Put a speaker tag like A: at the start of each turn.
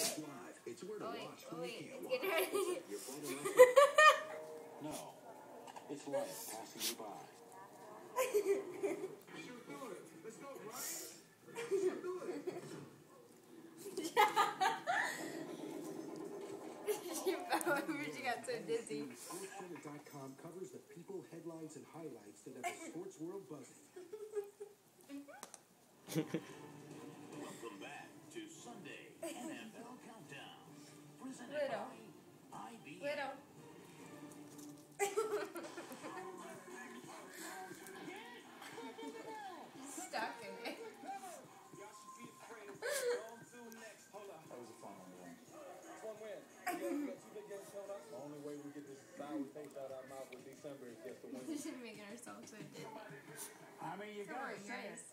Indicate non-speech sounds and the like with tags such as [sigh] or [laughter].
A: Fox Live. It's where to
B: Oh,
A: watch
B: oh,
A: when you can't
B: it's
A: watch.
B: getting ready.
A: What's up, your [laughs] phone? [laughs]
C: No, it's life passing you by.
B: fell over. She got so dizzy.
A: SportsCenter.com covers the people, headlines, and highlights that have the [laughs] sports world buzzing.
C: Welcome back to Sunday NFL
D: The only way we get this sour taste out of our mouth with December is just to win.
B: She's making herself so dizzy.
C: I mean, you
B: Come
C: gotta say it.